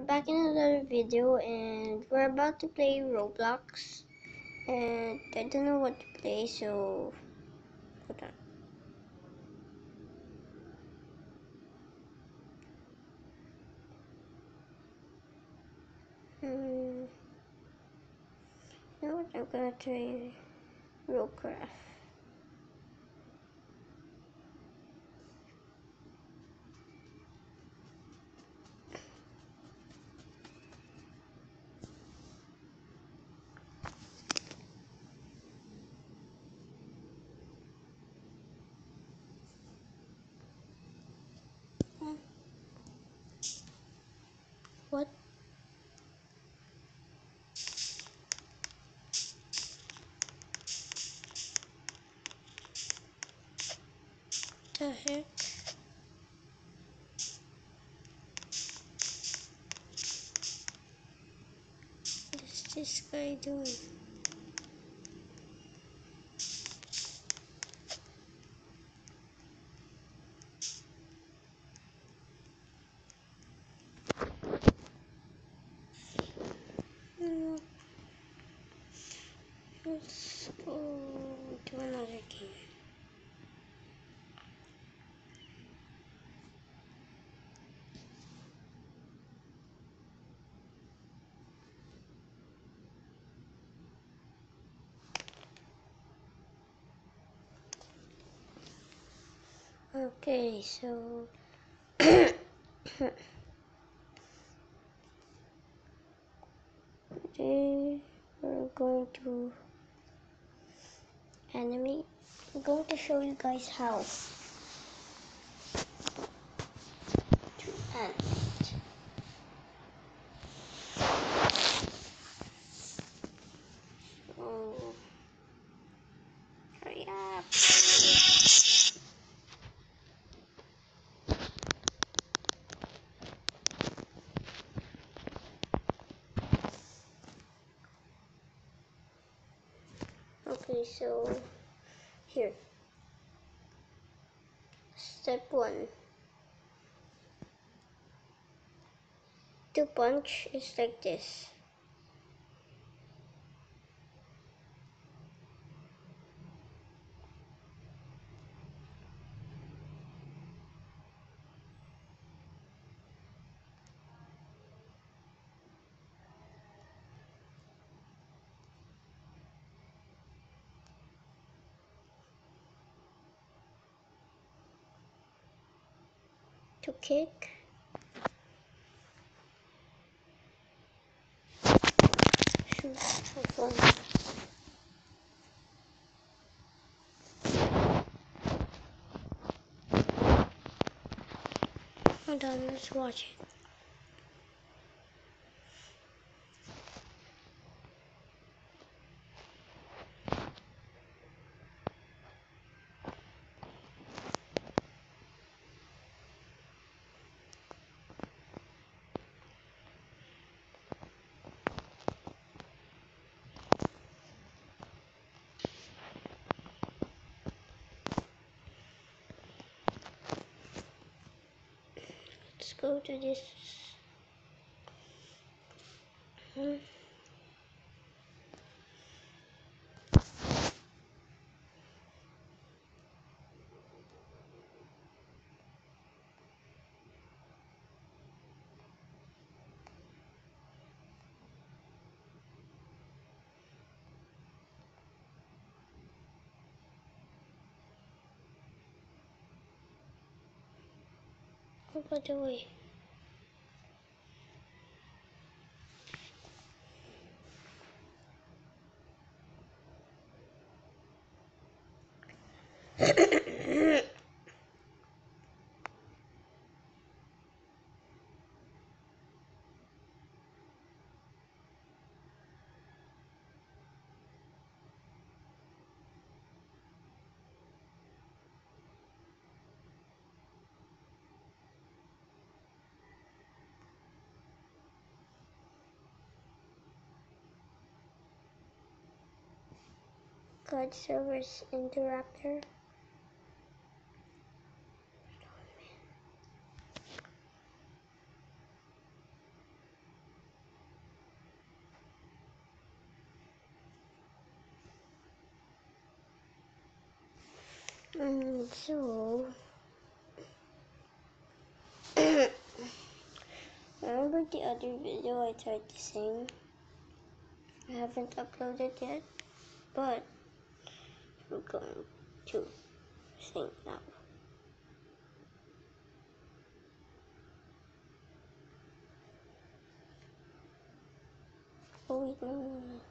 we're back in another video and we're about to play Roblox and I don't know what to play so hold on. Hmm. You know what? I'm gonna try Robcraft. The heck? What is this guy doing? Hmm. Let's go to another game. So today we're going to animate. I'm going to show you guys how to animate. So, hurry up. Okay, so here. Step one. Punch is like this. To kick. Hold on, let's watch it. Let's go to this. Hmm. Oh, by good service interrupter. Um, so, remember the other video I tried to sing? I haven't uploaded yet, but I'm going to sing now. Oh, wait,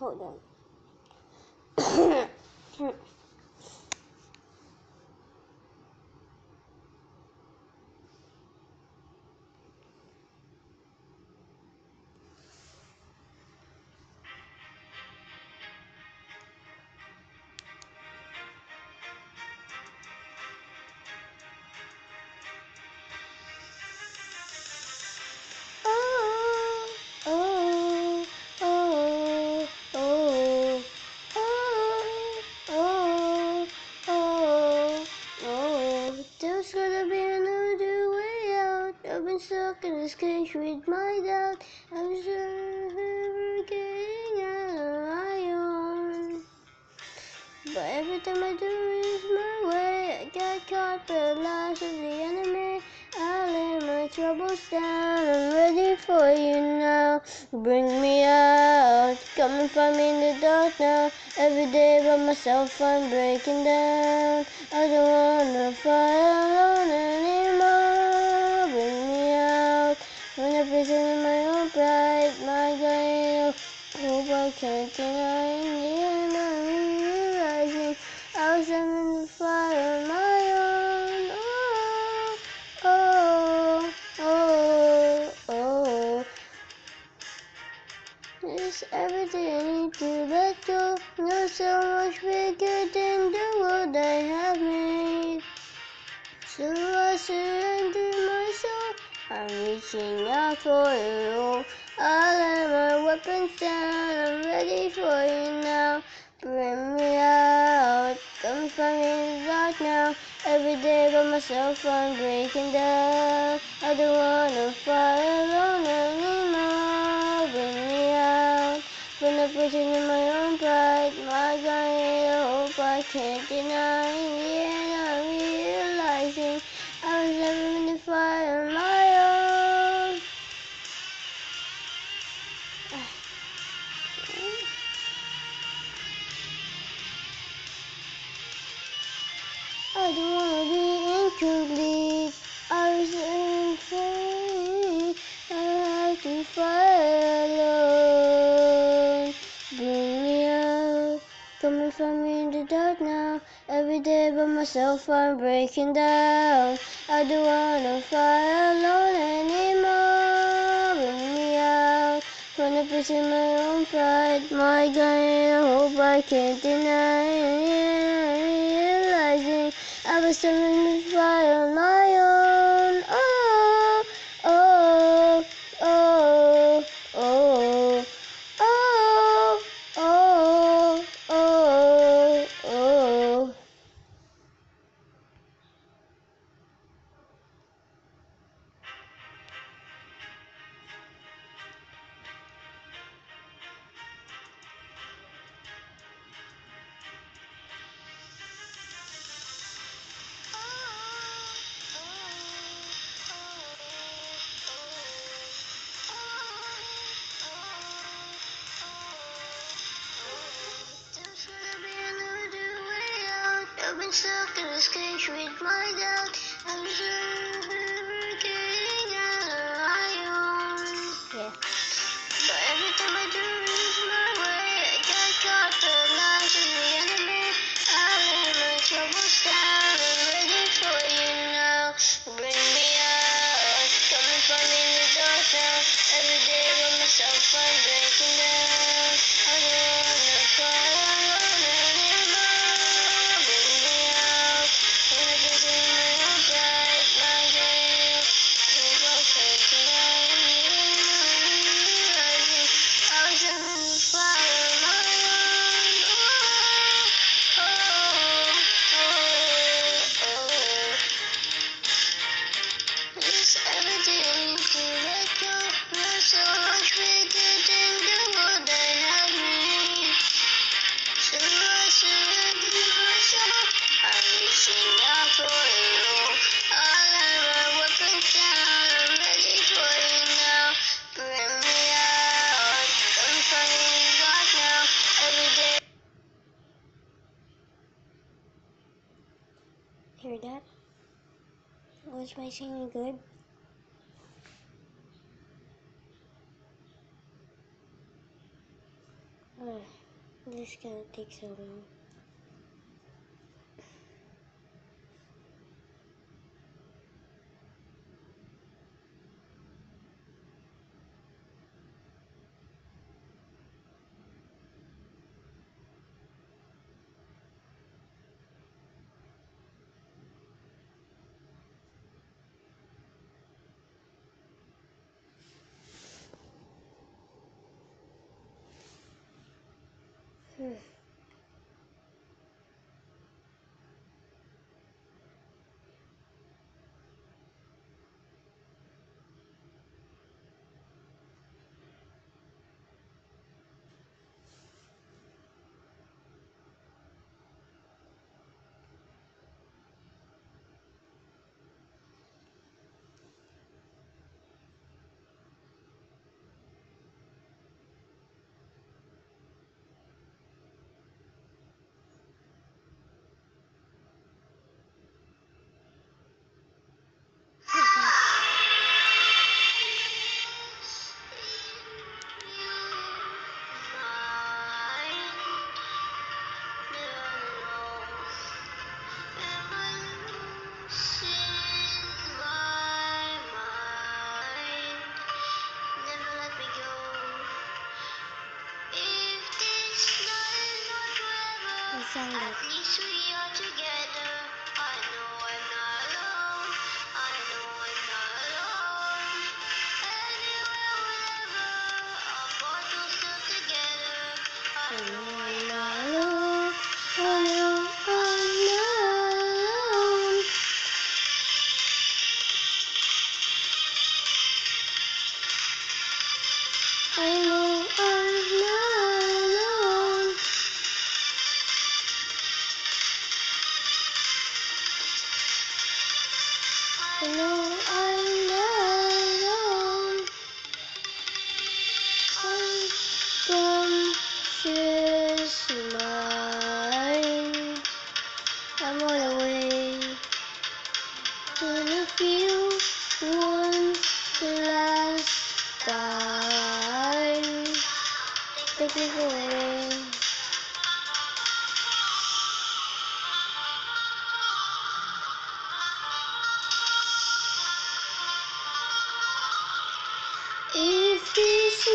Hold on. This cage with my doubt. I'm sure getting out on my. But every time I do is my way. I got caught by the lies of the enemy. I lay my troubles down. I'm ready for you now. Bring me out. Come and find me in the dark now. Every day by myself I'm breaking down. I don't wanna fight alone When I'm in my own pride, my God, hope oh, I can't deny end I'm realizing I was in the fire on my own. Oh, oh, oh, oh. It's everything I need to let go. You're so much bigger than the world I have made. So I surrender. I'm reaching out for you. I let my weapons down. I'm ready for you now. Bring me out. Come find me in the dark now. Every day by myself I'm breaking down. I don't wanna fight alone anymore. Bring me out. When I'm prison in my own pride, my God, I hope I can't deny. In By myself I'm breaking down. I don't wanna fight alone anymore. Bring me out. Push in my own pride, my God, I hope I can't deny. Realizing I was in the fire on my own. Been stuck in this cage with my doubt. killed him. Hmm.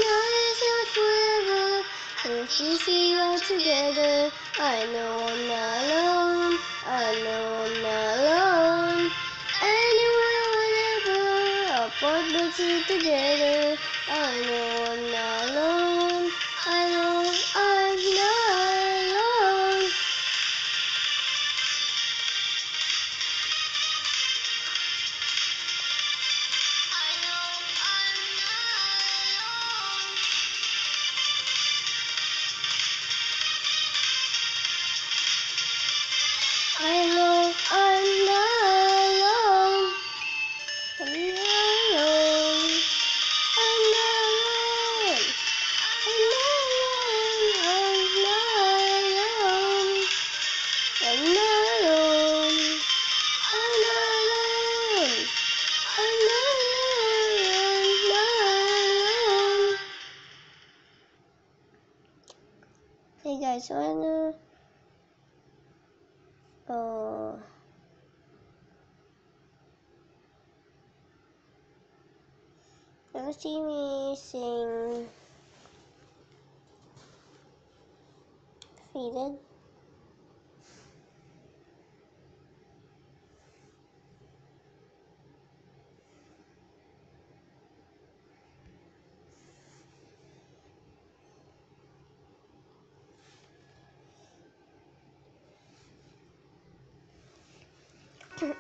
Is not forever, if this we are together, I know I'm not alone. I know I'm not alone. Anywhere, whenever, apart but still together, guys, wanna, Oh. Don't see me sing. Faded.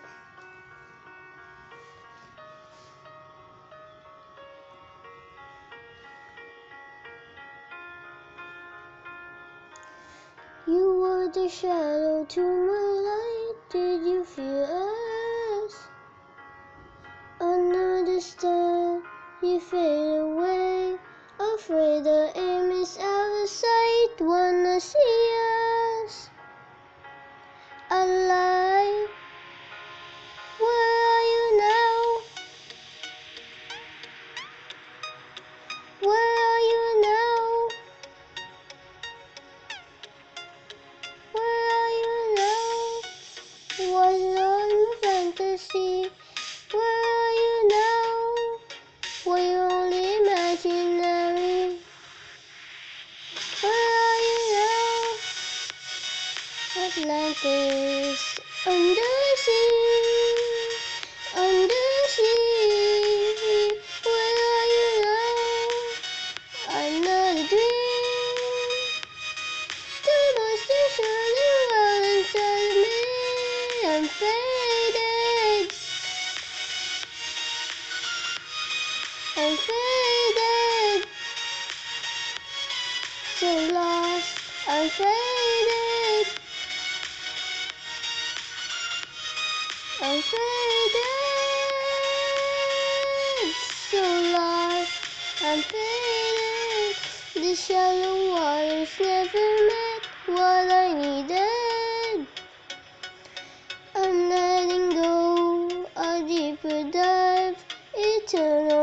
You were the shadow to my light. Did you feel us? The star, you fade away. Afraid the aim is out of sight. Wanna see Atlantis under sea.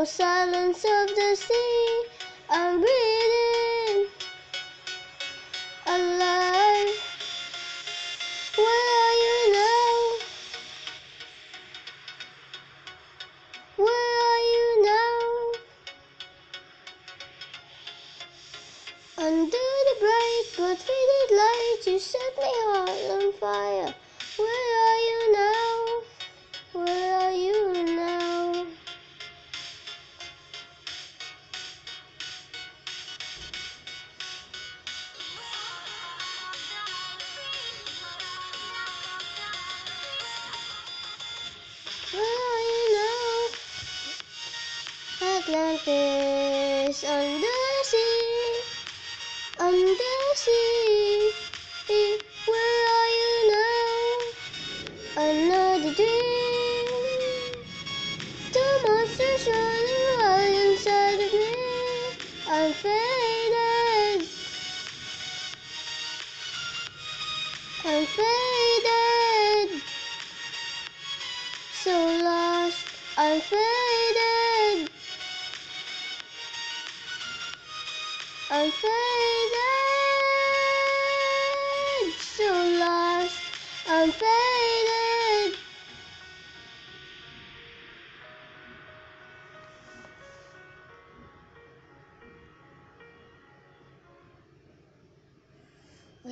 silence of the sea.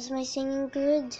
Was my singing good?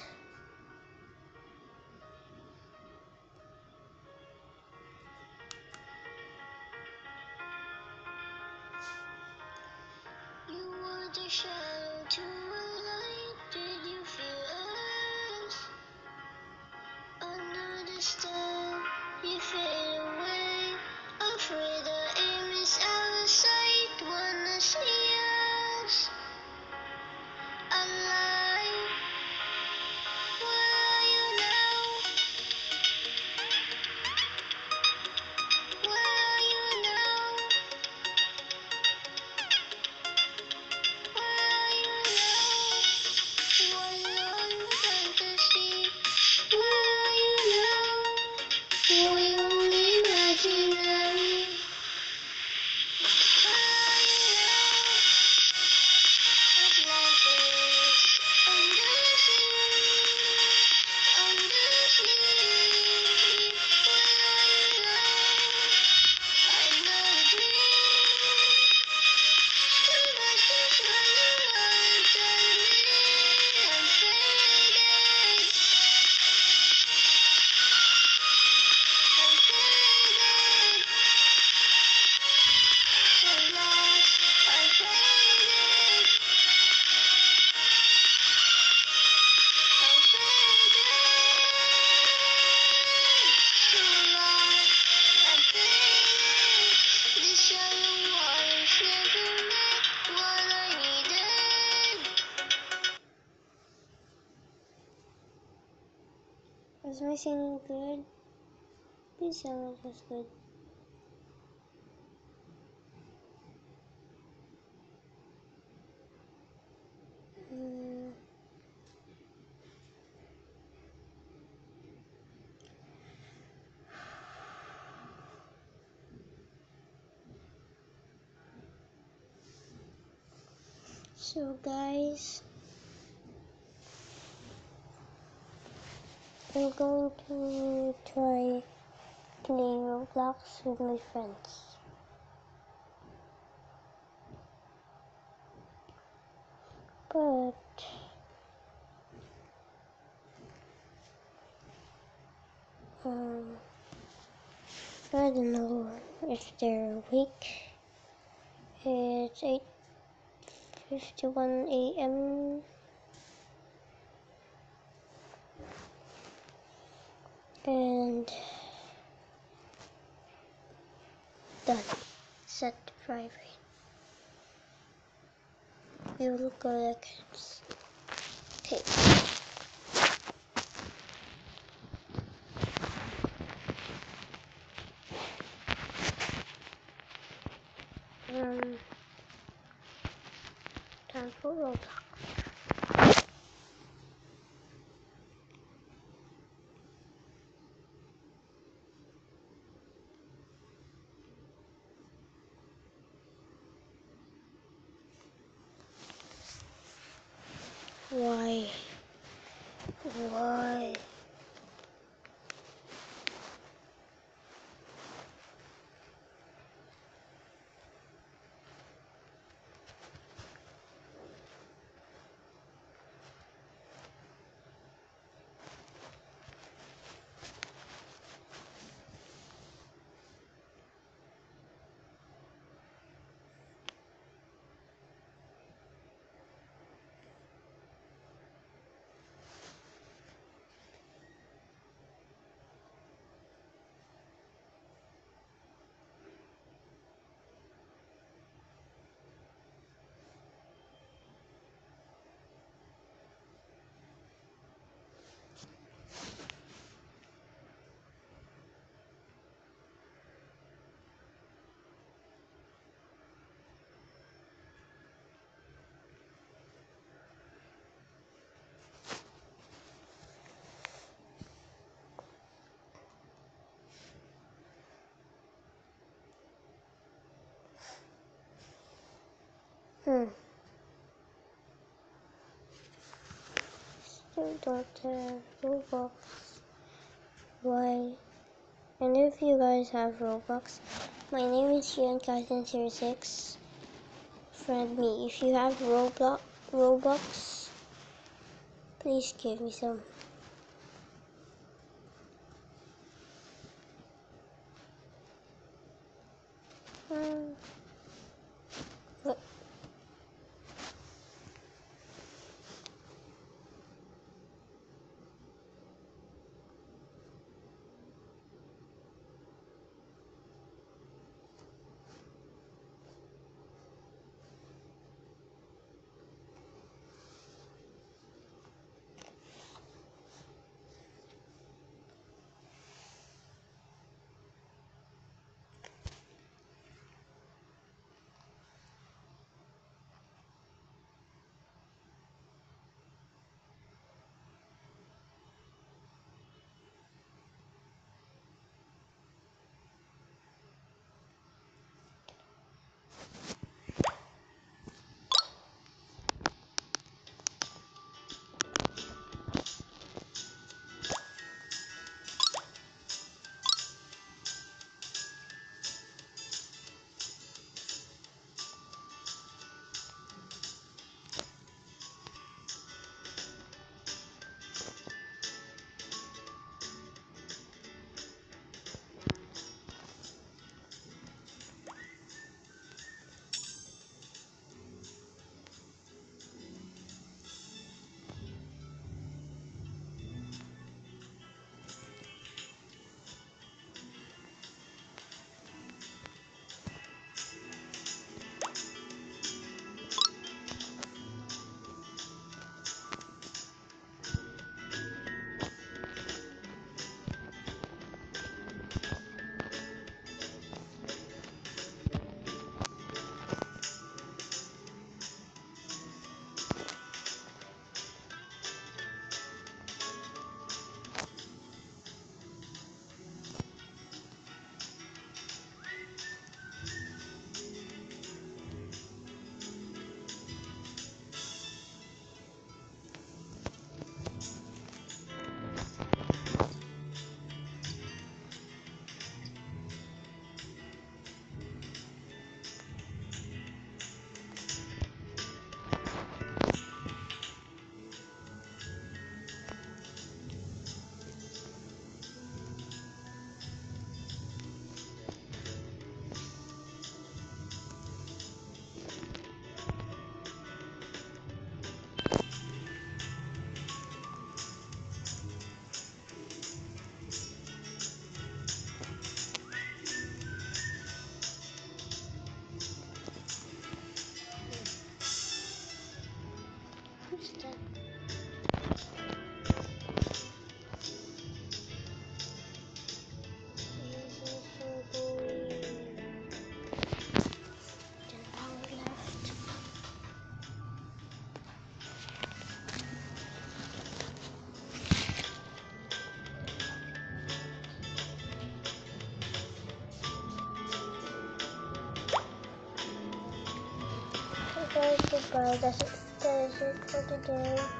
Was my singing good? Please tell me was good. Hmm. So guys, I'm going to try playing Roblox with my friends. But um, I don't know if they're awake. It's eight fifty one a.m. And done. Set to private. We will go like Okay. Um, time for Roblox. Why? Why? Hmm. Have Roblox. Why? And if you guys have Roblox, my name is Ian06. Friend me. If you have Roblox, Roblox, please give me some. Um, That's it, that is it for today.